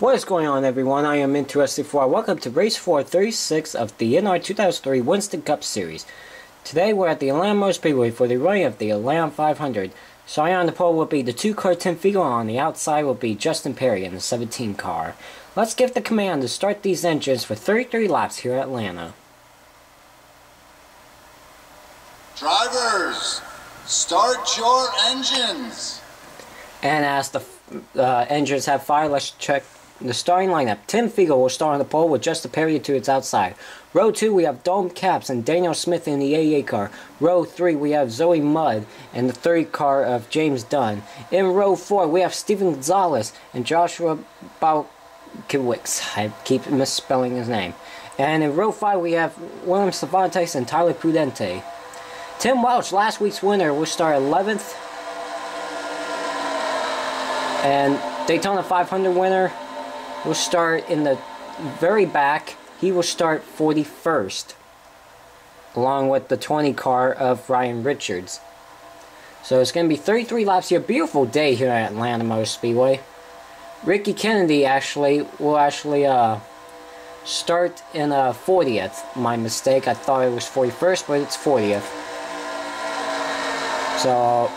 What is going on everyone? I am Interested for welcome to race 436 of the NR 2003 Winston Cup Series. Today we're at the Atlanta Motor Speedway for the running of the Atlanta 500. Starting on the pole will be the 2 car Tim Fiegel on the outside will be Justin Perry in the 17 car. Let's give the command to start these engines for 33 laps here at Atlanta. Drivers, start your engines. And as the uh, engines have fire, let's check the starting lineup. Tim Fiegel will start on the pole with Justin Perry to its outside. Row 2 we have Dome Caps and Daniel Smith in the AA car. Row 3 we have Zoe Mudd and the third car of James Dunn. In row 4 we have Stephen Gonzalez and Joshua Balkiewicz. I keep misspelling his name. And in row 5 we have William Cervantes and Tyler Prudente. Tim Welch, last week's winner, will start 11th. And Daytona 500 winner will start in the very back. He will start 41st, along with the 20 car of Ryan Richards. So it's going to be 33 laps here. Beautiful day here at Atlanta Motor Speedway. Ricky Kennedy actually will actually uh, start in uh, 40th. My mistake. I thought it was 41st, but it's 40th. So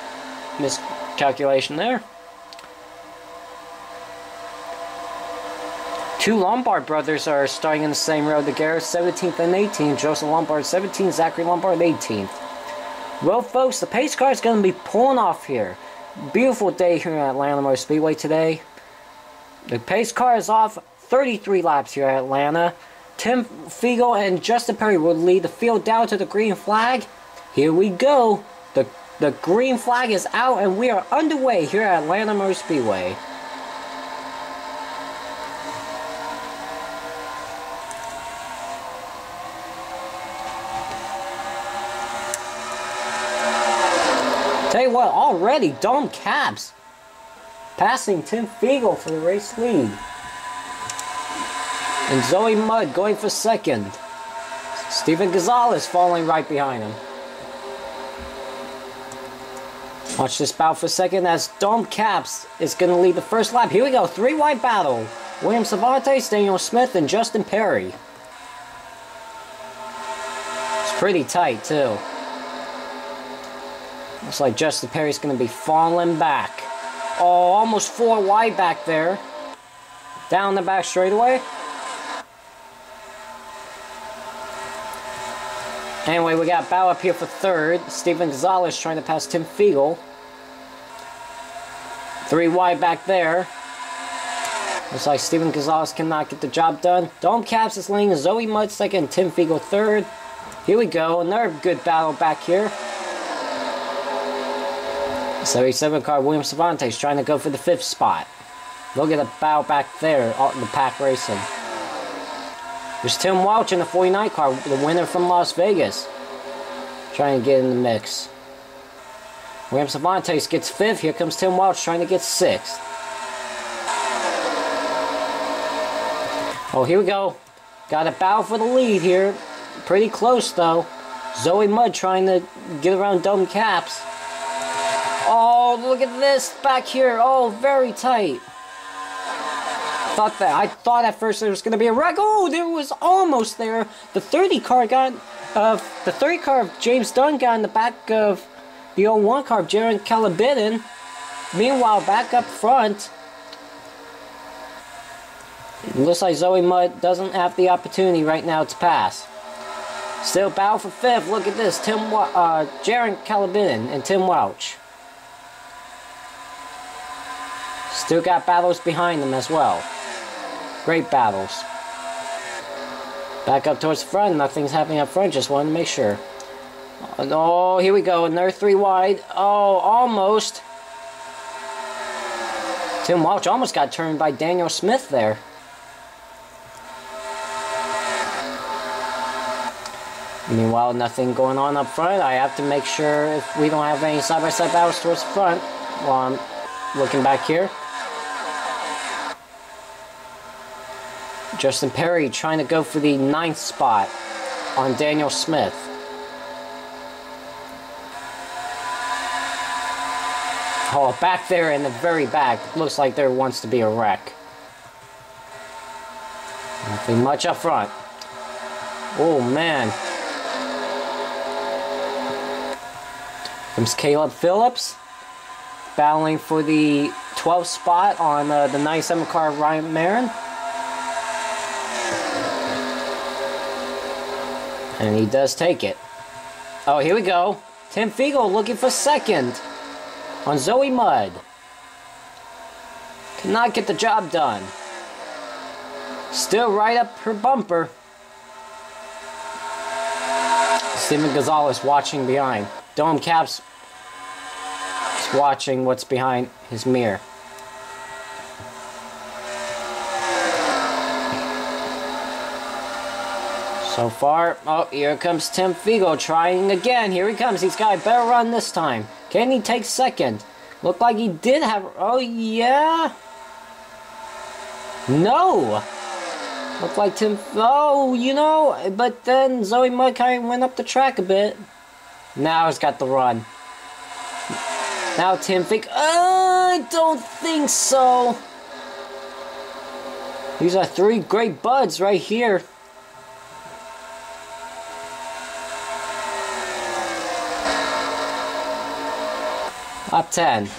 miscalculation there. Two Lombard brothers are starting in the same row. The Garrett 17th and 18th. Joseph Lombard 17th. Zachary Lombard 18th. Well, folks, the pace car is going to be pulling off here. Beautiful day here at Atlanta Motor Speedway today. The pace car is off 33 laps here at Atlanta. Tim Fiegel and Justin Perry will lead the field down to the green flag. Here we go. The, the green flag is out and we are underway here at Atlanta Motor Speedway. Tell you what, already Dom Capps passing Tim Fiegel for the race lead. And Zoe Mudd going for second. Stephen Gonzalez falling right behind him. Watch this battle for second as Dom Capps is going to lead the first lap. Here we go, three wide battle. William Cervantes, Daniel Smith, and Justin Perry. It's pretty tight too. Looks like Justin Perry's going to be falling back. Oh, almost four wide back there. Down the back straightaway. Anyway, we got Bow up here for third. Stephen Gonzalez trying to pass Tim Fiegel. Three wide back there. Looks like Stephen Gonzalez cannot get the job done. Dome Capps is leading Zoe Mudd second, Tim Fiegel third. Here we go, another good battle back here. 77 car William Cervantes trying to go for the fifth spot. Look at the bow back there, in the pack racing. There's Tim Welch in the 49 car, the winner from Las Vegas. Trying to get in the mix. William Cervantes gets fifth. Here comes Tim Welch trying to get sixth. Oh, here we go. Got a bow for the lead here. Pretty close, though. Zoe Mudd trying to get around Dome Capps. Oh, look at this back here. Oh, very tight. Thought that I thought at first there was going to be a wreck. Oh, there was almost there. The 30 car got of the 30 car of James Dunn got in the back of the 01 car of Jaron Calabidden. Meanwhile, back up front, looks like Zoe Mudd doesn't have the opportunity right now to pass. Still battle for fifth. Look at this. Tim, uh, Jaron Calabidden and Tim Welch. Still got battles behind them as well. Great battles. Back up towards the front. Nothing's happening up front. Just wanted to make sure. Oh, here we go. Another three wide. Oh, almost. Tim Welch almost got turned by Daniel Smith there. Meanwhile, nothing going on up front. I have to make sure if we don't have any side-by-side -side battles towards the front while I'm looking back here. Justin Perry trying to go for the ninth spot on Daniel Smith. Oh, back there in the very back. Looks like there wants to be a wreck. Nothing much up front. Oh man. Comes Caleb Phillips battling for the 12th spot on uh, the 97 car Ryan Marin. And he does take it. Oh, here we go. Tim Fiegel looking for second on Zoe Mudd. Cannot get the job done. Still right up her bumper. Steven Gonzalez watching behind. Dome Caps is watching what's behind his mirror. So far, oh, here comes Tim Figo trying again. Here he comes. He's got a better run this time. Can he take second? Looked like he did have. Oh, yeah. No. Looked like Tim. Oh, you know, but then Zoe of went up the track a bit. Now he's got the run. Now Tim. Uh, I don't think so. These are three great buds right here. Top 10.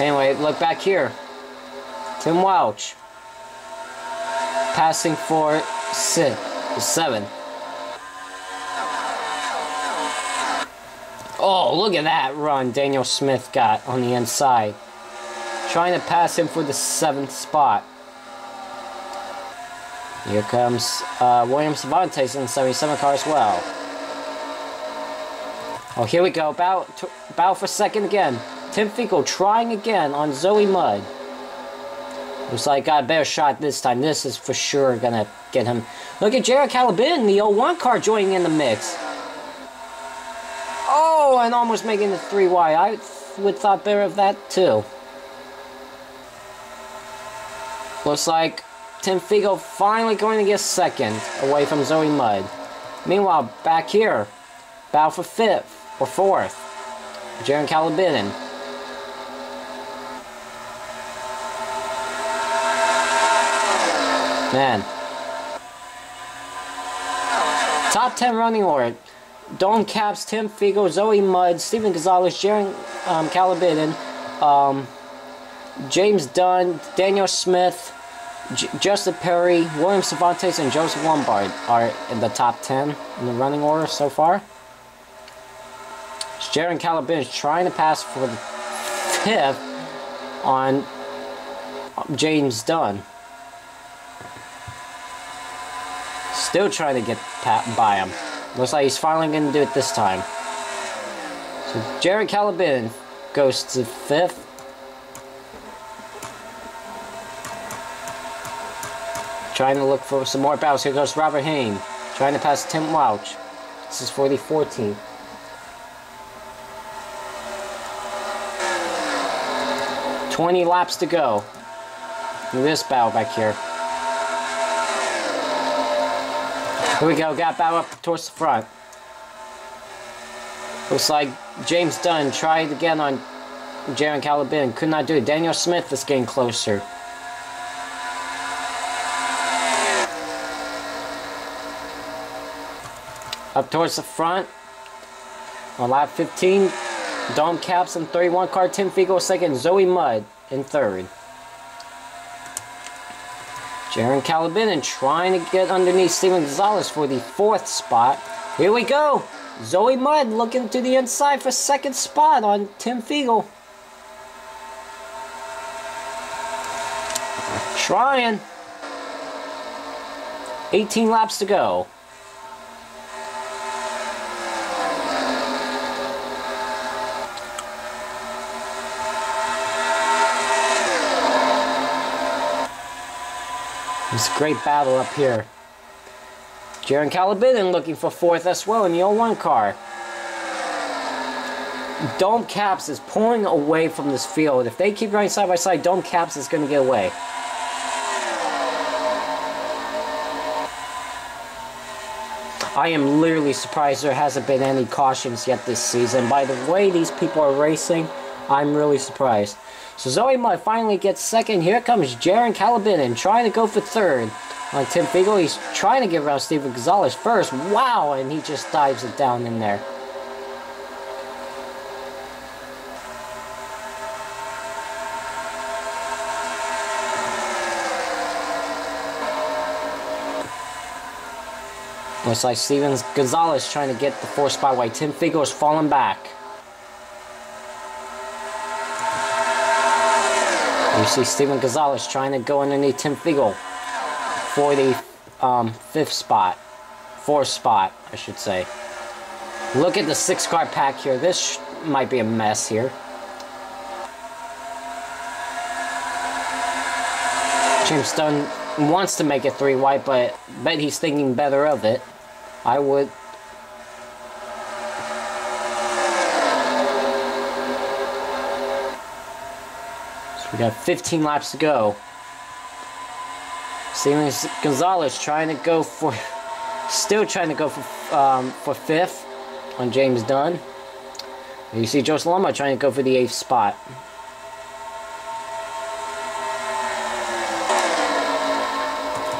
Anyway, look back here. Tim Welch. Passing for six, seven. Oh, look at that run Daniel Smith got on the inside. Trying to pass him for the seventh spot. Here comes uh, William Cervantes in the 77 car as well. Oh, here we go. Bow, bow for second again. Tim Fiegel trying again on Zoe Mudd. Looks like got a better shot this time. This is for sure gonna get him. Look at Jared Calabin, the 01 car joining in the mix. Oh, and almost making the 3Y. I would thought better of that too. Looks like Tim Fiegel finally going to get second away from Zoe Mudd. Meanwhile, back here, battle for fifth or fourth. Jaron Calabinin. Man. Top 10 running order. Don Caps, Tim Figo, Zoe Mudd, Stephen Gonzalez, Jaron um, um, James Dunn, Daniel Smith, J Justin Perry, William Cervantes, and Joseph Lombard are in the top 10 in the running order so far. Jaron Calabin is trying to pass for the fifth on James Dunn. Still trying to get by him. Looks like he's finally going to do it this time. So Jaron Calabin goes to fifth. Trying to look for some more battles. Here goes Robert Hain. Trying to pass Tim Welch. This is for the 14th. 20 laps to go. this bow back here. Here we go, got bow up towards the front. Looks like James Dunn tried again on Jaron Calabin, could not do it. Daniel Smith is getting closer. Up towards the front. On lap 15, Dome Caps in 31 car, Tim Fiegel second, Zoe Mudd in third. Jaron Calabinin trying to get underneath Steven Gonzalez for the fourth spot. Here we go. Zoe Mudd looking to the inside for second spot on Tim Fiegel. Trying. 18 laps to go. It's a great battle up here. Jaron Calabinin looking for fourth as well in the 01 car. Dome Caps is pulling away from this field. If they keep running side by side, Dome Caps is going to get away. I am literally surprised there hasn't been any cautions yet this season. By the way these people are racing, I'm really surprised. So Zoe Mudd finally gets second. Here comes Jaron Calabinin trying to go for third. On Tim Fiegel, he's trying to get around Steven Gonzalez first. Wow, and he just dives it down in there. Looks like Steven Gonzalez trying to get the fourth spot while Tim Figo is falling back. You see Steven Gonzalez trying to go underneath Tim Fiegel for the um, fifth spot. Fourth spot, I should say. Look at the six card pack here. This might be a mess here. James Dunn wants to make it three white, but bet he's thinking better of it. I would. We got 15 laps to go. Steven Gonzalez trying to go for, still trying to go for um, for fifth on James Dunn. And you see Joe Salama trying to go for the eighth spot.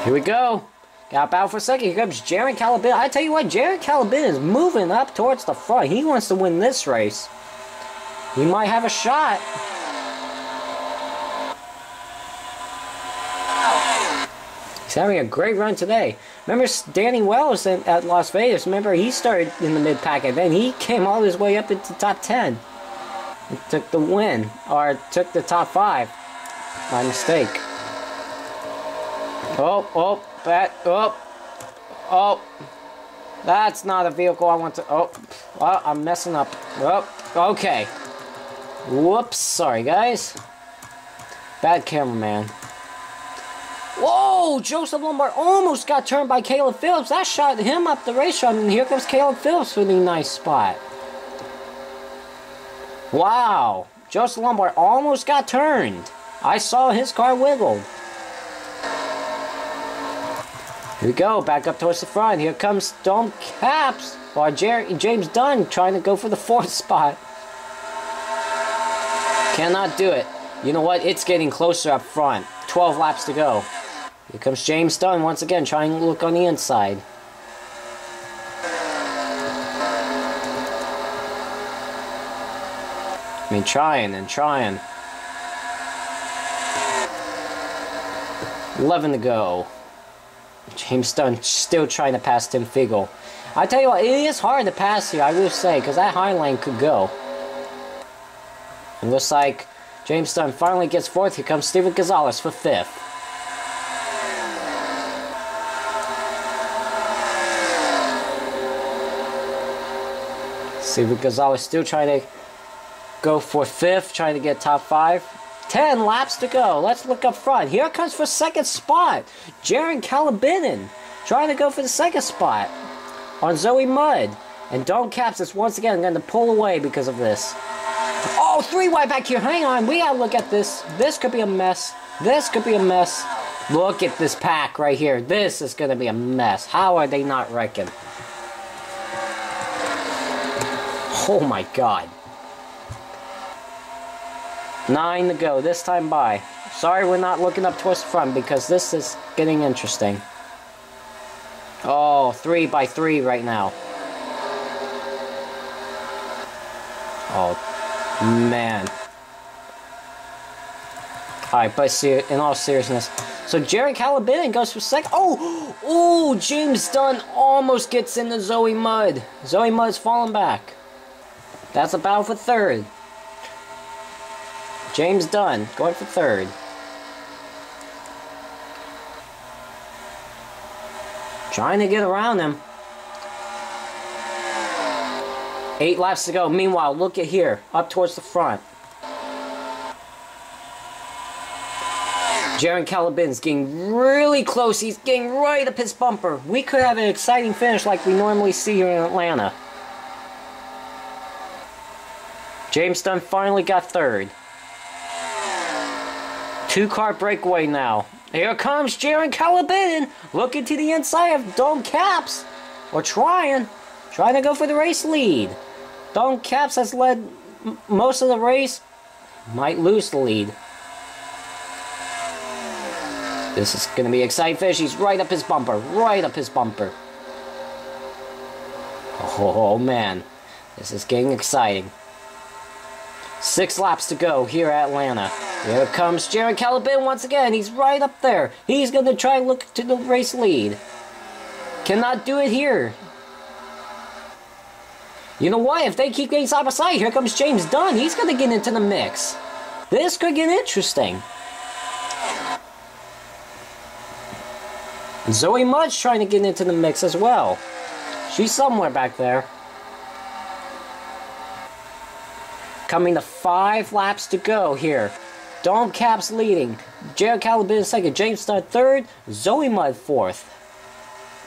Here we go. Got out for a second. Here comes Jaron Calabin. I tell you what, Jaron Calabin is moving up towards the front. He wants to win this race. He might have a shot. Having a great run today. Remember Danny Wells at Las Vegas? Remember he started in the mid pack and then he came all his way up into top 10. And took the win, or took the top 5. My mistake. Oh, oh, that, oh, oh. That's not a vehicle I want to, oh, oh I'm messing up. Oh, okay. Whoops, sorry guys. Bad cameraman. Whoa, Joseph Lombard almost got turned by Caleb Phillips. That shot him up the racetrack, and here comes Caleb Phillips for the nice spot. Wow, Joseph Lombard almost got turned. I saw his car wiggle. Here we go, back up towards the front. Here comes Dome Caps, Jerry, James Dunn trying to go for the fourth spot. Cannot do it. You know what? It's getting closer up front. 12 laps to go. Here comes James Dunn once again trying to look on the inside. I mean, trying and trying. 11 to go. James Dunn still trying to pass Tim Fiegel. I tell you what, it is hard to pass here, I will say, because that high line could go. It looks like James Dunn finally gets fourth. Here comes Steven Gonzalez for fifth. Steven Gonzalez still trying to go for fifth, trying to get top five. 10 laps to go. Let's look up front. Here comes for second spot. Jaron Calabinin trying to go for the second spot on Zoe Mudd. And Don Caps is once again going to pull away because of this. Oh, three white back here. Hang on. We got to look at this. This could be a mess. This could be a mess. Look at this pack right here. This is going to be a mess. How are they not wrecking? Oh my god. Nine to go, this time by. Sorry we're not looking up towards the front because this is getting interesting. Oh, three by three right now. Oh, man. Alright, but in all seriousness. So Jerry Calabinin goes for second. Oh! Oh! James Dunn almost gets into Zoe Mudd. Zoe Mudd's falling back. That's a battle for third. James Dunn going for third. Trying to get around him. Eight laps to go. Meanwhile, look at here. Up towards the front. Jaron Calabin's getting really close. He's getting right up his bumper. We could have an exciting finish like we normally see here in Atlanta. James Dunn finally got third. Two car breakaway now. Here comes Jaron Calabin looking to the inside of Dome Caps. Or trying. Trying to go for the race lead. Dome Caps has led most of the race. might lose the lead. This is going to be exciting fish. He's right up his bumper. Right up his bumper. Oh, man. This is getting exciting. Six laps to go here at Atlanta. Here comes Jared Calabin once again. He's right up there. He's going to try and look to the race lead. Cannot do it here. You know what? If they keep getting side by side, here comes James Dunn. He's going to get into the mix. This could get interesting. Zoe Mudge trying to get into the mix as well. She's somewhere back there. Coming to five laps to go here. Dom Caps leading. Jared Calabin second. James Dunn third. Zoe Mudd fourth.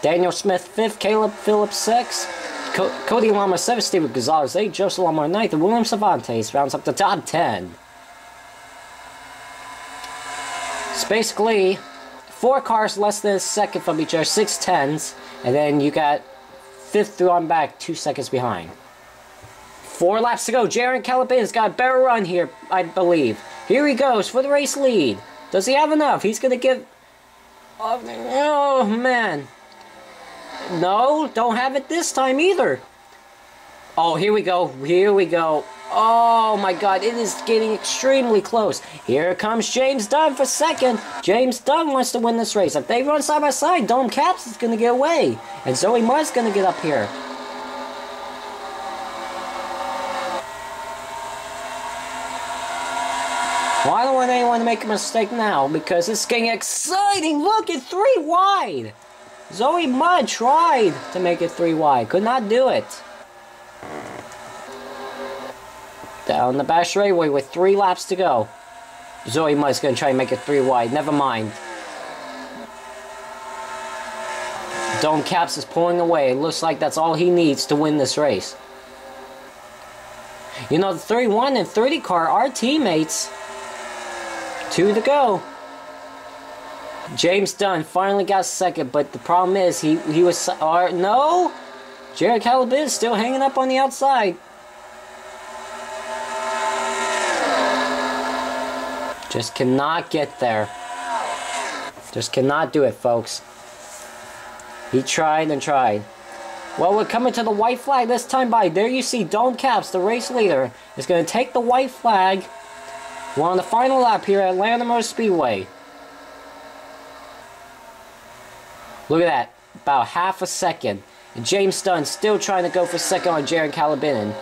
Daniel Smith fifth. Caleb Phillips sixth. Co Cody Lama seventh. Steven Gonzalez eighth. Joseph Lamar ninth. And William Cervantes rounds up the top ten. It's basically four cars less than a second from each other, six tens, and then you got fifth through on back, two seconds behind. Four laps to go. Jaron Calabin's got a better run here, I believe. Here he goes for the race lead. Does he have enough? He's going to give... Oh, man. No, don't have it this time either. Oh, here we go. Here we go. Oh my god, it is getting extremely close. Here comes James Dunn for second. James Dunn wants to win this race. If they run side by side, Dome Caps is going to get away. And Zoe Mudd's going to get up here. Well, I don't want anyone to make a mistake now because it's getting exciting. Look, it's three wide. Zoe Mudd tried to make it three wide. Could not do it. Down the back straightaway with three laps to go. Zoe Mudd's going to try and make it three wide. Never mind. Dome Caps is pulling away. It looks like that's all he needs to win this race. You know, the 31 and 30 car are teammates. Two to go. James Dunn finally got second, but the problem is he he was uh, no. Jared Calabin is still hanging up on the outside. Just cannot get there. Just cannot do it, folks. He tried and tried. Well, we're coming to the white flag this time by. There you see Dome Caps, the race leader, is going to take the white flag. We're on the final lap here at Atlanta Motor Speedway. Look at that. About half a second. And James Dunn still trying to go for second on Jaron Calabinin.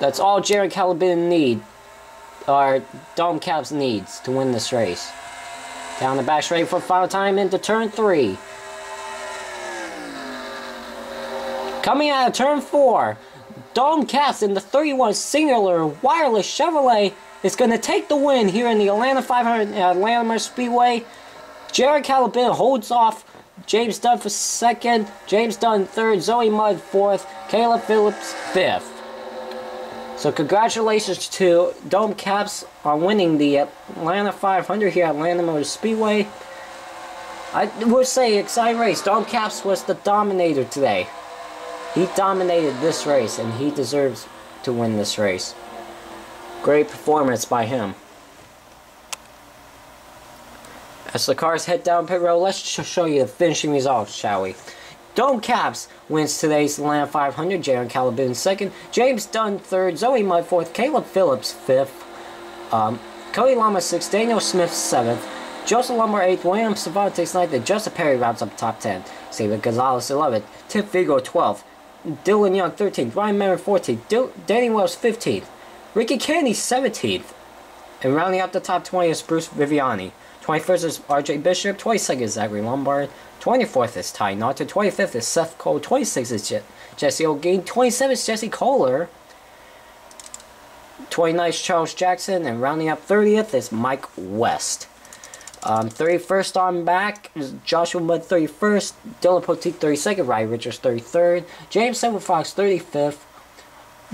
That's all Jaron Calabinin need or Dom Caps needs to win this race. Down the back straight for final time into turn three. Coming out of turn four, Dom Caps in the 31 Cingular Wireless Chevrolet is going to take the win here in the Atlanta 500 uh, Atlanta Motor Speedway. Jared Calabin holds off James Dunn for second, James Dunn third, Zoe Mudd fourth, Caleb Phillips fifth. So congratulations to Dome Caps on winning the Atlanta 500 here at Atlanta Motor Speedway. I would say exciting race. Dome Caps was the dominator today. He dominated this race and he deserves to win this race. Great performance by him. As the cars head down pit road, let's show you the finishing results, shall we? Dome Caps wins today's Atlanta 500. Jaron Calabin second. James Dunn third. Zoe Mudd fourth. Caleb Phillips fifth. Um, Cody Lama sixth. Daniel Smith seventh. Joseph Lumber eighth. William Cervantes ninth. And Justin Perry rounds up top ten. Steven Gonzalez eleventh. Tim Figo twelfth. Dylan Young 13th. Ryan Merritt 14th. Dil Danny Wells 15th. Ricky Kennedy 17th. And rounding out the top 20 is Bruce Viviani. 21st is RJ Bishop. 22nd is Zachary Lombard. 24th is Ty Naughton. 25th is Seth Cole. 26th is Je Jesse O'Gain. 27th is Jesse Kohler. 29th is Charles Jackson. And rounding up 30th is Mike West. Um, 31st on back is Joshua Mudd 31st, Dylan Poteet 32nd, Ryan Richards 33rd, James Silver Fox 35th,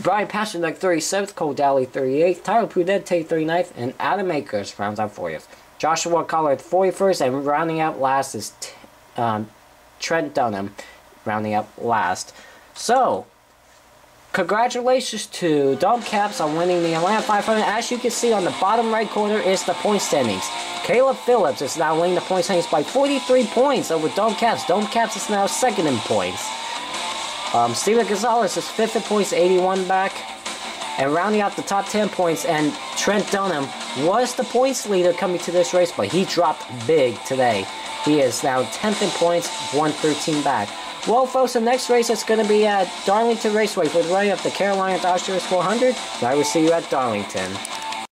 Brian Pasternak 37th, Cole Dally 38th, Tyler Prudente 39th, and Adam Akers rounds out 40th. Joshua Collard 41st, and rounding out last is um, Trent Dunham, rounding up last. So, Congratulations to Dom Caps on winning the Atlanta 500. As you can see on the bottom right corner is the point standings. Caleb Phillips is now winning the point standings by 43 points over Dom Caps. Dom Caps is now second in points. Um, Steven Gonzalez is fifth in points, 81 back. And rounding out the top 10 points, and Trent Dunham was the points leader coming to this race, but he dropped big today. He is now 10th in points, 113 back. Well, folks, the next race is going to be at Darlington Raceway for the running of the Carolina Dodge 400. And I will see you at Darlington.